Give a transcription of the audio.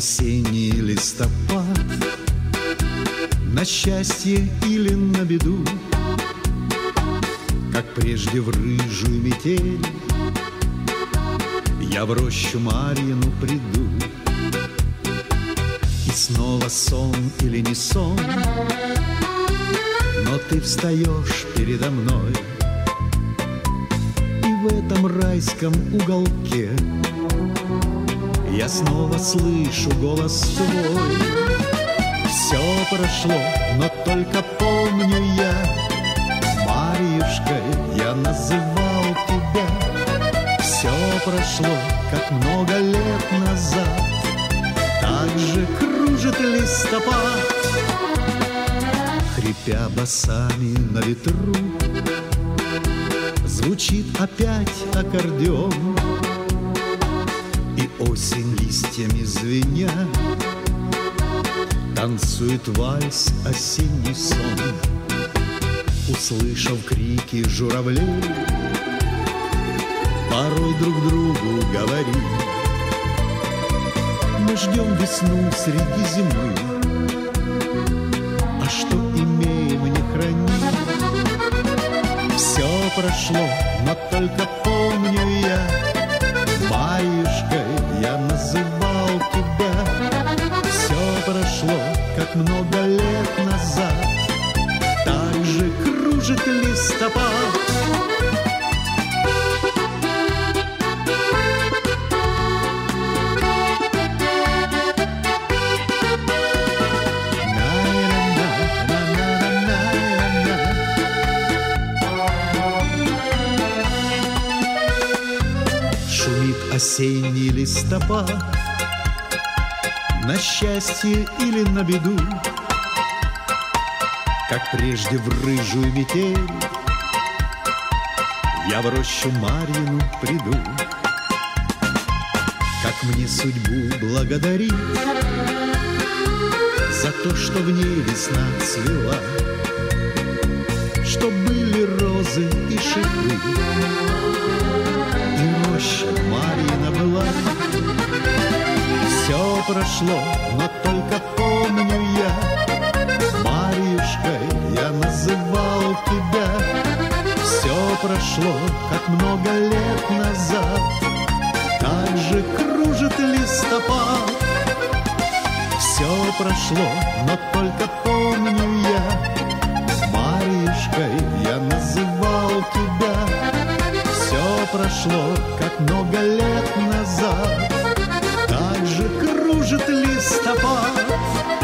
осенний листопад. На счастье или на беду Как прежде в рыжую метель. Я в рощу Марьину приду. И снова сон или не сон Но ты встаешь передо мной. И в этом райском уголке я снова слышу голос твой. Все прошло, но только помню я. Марьюшкой я называл тебя. Все прошло, как много лет назад. Так же кружит листопад. Хрипя басами на ветру. Звучит опять аккордеон осень листьями звеня. Танцует вальс осенний сон. Услышав крики журавлей Порой друг другу говорим Мы ждем весну среди зимы. А что имеем, не храни. Все прошло, но только как много лет назад. Так же кружит листопад. Осенний листопад На счастье или на беду. Как прежде в рыжую метель Я в рощу Марьину приду. Как мне судьбу благодарить За то, что в ней весна цвела Что были розы и шипы. И роща Марьина была Все прошло, но только помню я. Марьюшкой я называл тебя. Все прошло, как много лет назад. Так же кружит листопад. Все прошло, но только помню я. Марьюшкой я называл тебя. Все прошло, как много лет назад кружит, листопад.